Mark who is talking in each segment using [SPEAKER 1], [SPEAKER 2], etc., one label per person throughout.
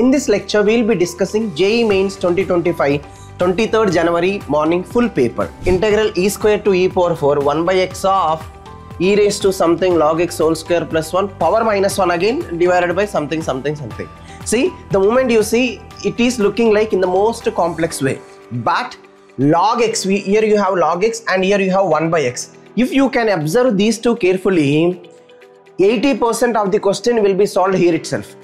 [SPEAKER 1] In this lecture, we'll be discussing JEE Mains 2025, 23rd January morning full paper. Integral e square to e power 4, 1 by x of e raised to something log x whole square plus 1 power minus 1 again divided by something something something. See, the moment you see it is looking like in the most complex way. But log x, here you have log x and here you have 1 by x. If you can observe these two carefully, 80% of the question will be solved here itself.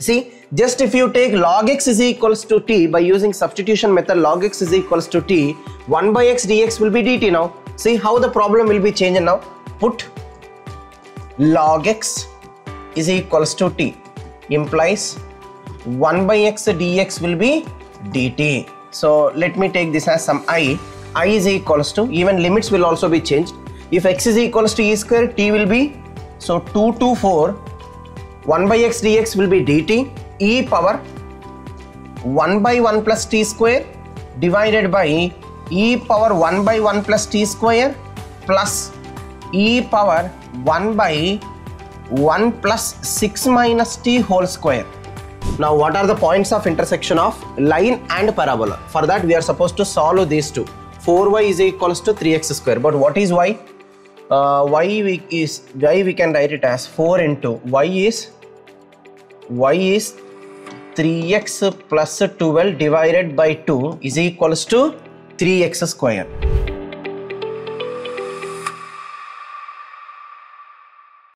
[SPEAKER 1] See, just if you take log x is equals to t by using substitution method log x is equals to t, 1 by x dx will be dt now. See how the problem will be changed now. Put log x is equals to t implies 1 by x dx will be dt. So let me take this as some i. i is equals to, even limits will also be changed. If x is equals to e square, t will be, so 2 to 4 1 by x dx will be dt e power 1 by 1 plus t square divided by e power 1 by 1 plus t square plus e power 1 by 1 plus 6 minus t whole square. Now what are the points of intersection of line and parabola? For that we are supposed to solve these two. 4y is equals to 3x square but what is y? uh, y we is y we can write it as 4 into y is y is 3x plus 12 divided by 2 is equals to 3x square